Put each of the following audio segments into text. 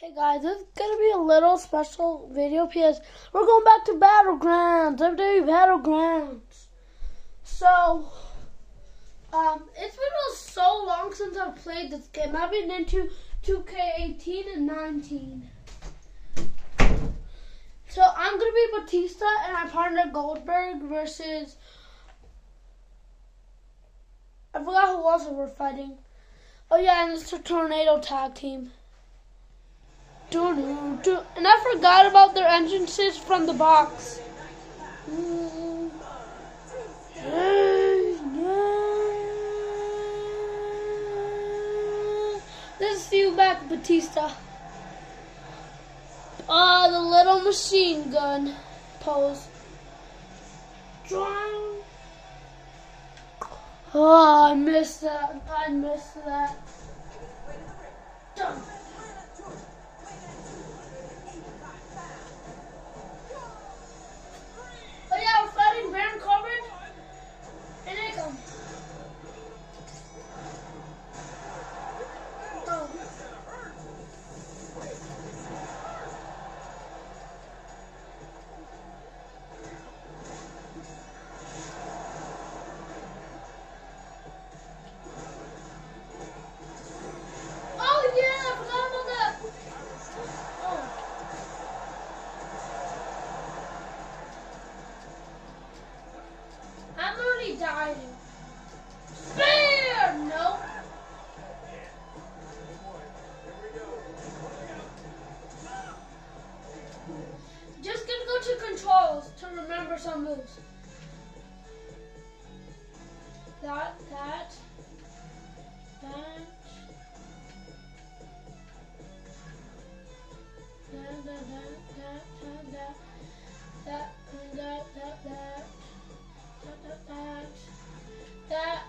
Hey guys, this is gonna be a little special video because we're going back to Battlegrounds, WWE Battlegrounds. So, um, it's been so long since I've played this game. I've been into 2K18 and 19. So I'm gonna be Batista and my partner Goldberg versus I forgot who else we're fighting. Oh yeah, and it's a tornado tag team. And I forgot about their entrances from the box. This is you back, Batista. Ah, oh, the little machine gun pose. Oh, I missed that. I missed that. Done. That, that, that, that, that, that, that, that, that, that, that, that, that, that, that,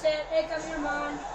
said, hey, come here, Mom.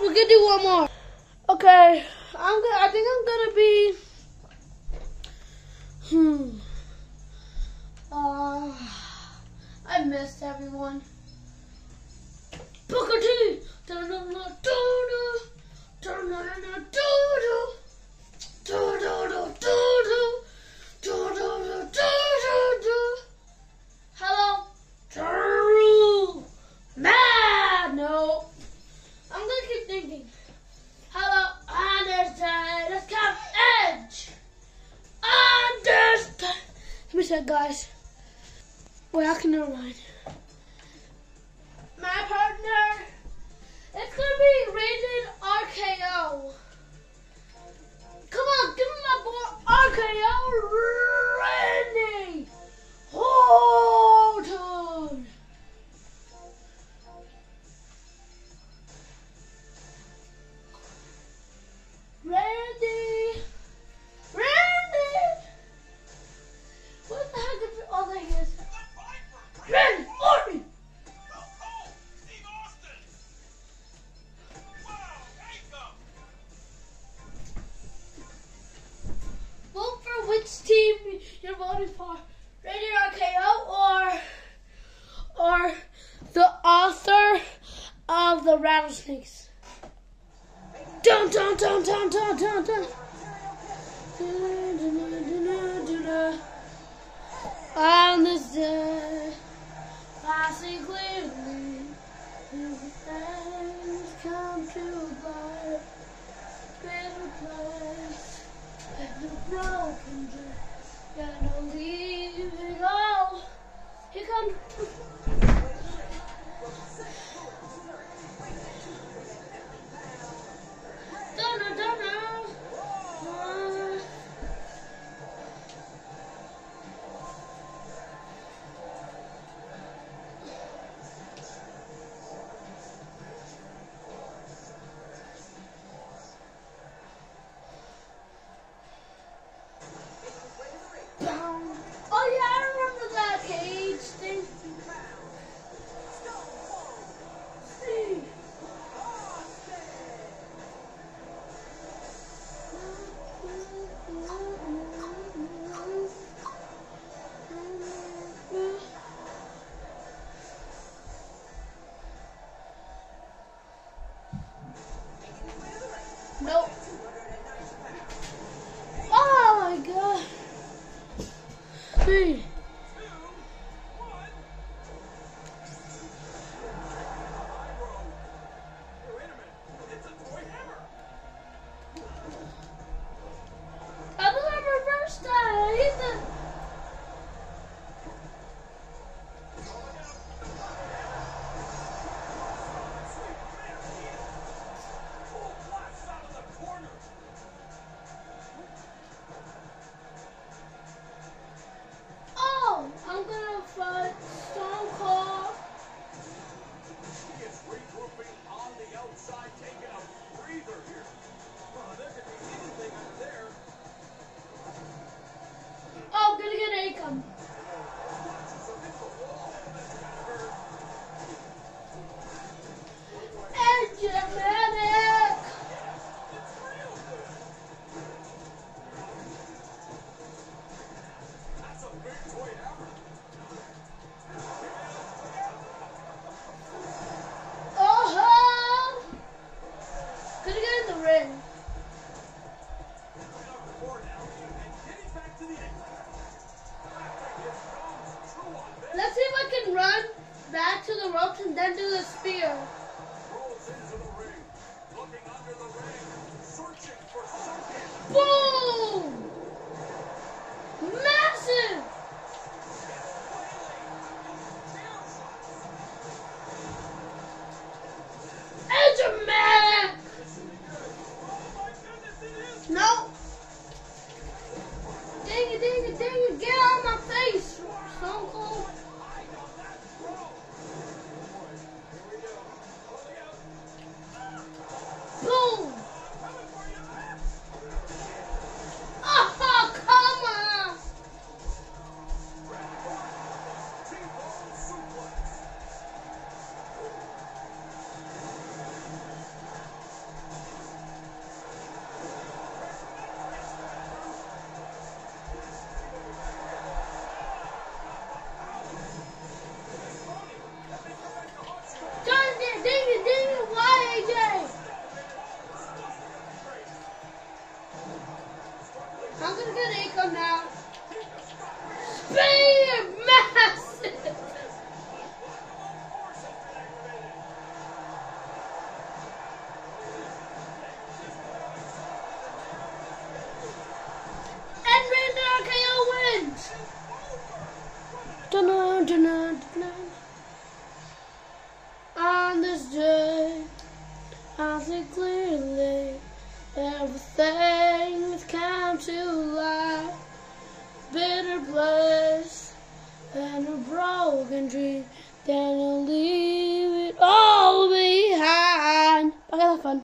We can do one more. Okay, I'm gonna. I think I'm gonna be. Hmm. Uh, I missed everyone. Booker T. Turn on, turn on, turn on, author of the rattlesnakes. Dun dun dun dun dun dun dun. On this day, I see clearly things come to light. Bitter place, bitter broken dreams, gotta leave it all. Here comes. spear. Big, massive. And Randy RKO wins. Dun-dun, dun-dun, dun-dun. On this day, I see clearly everything Place and a broken dream. Then I'll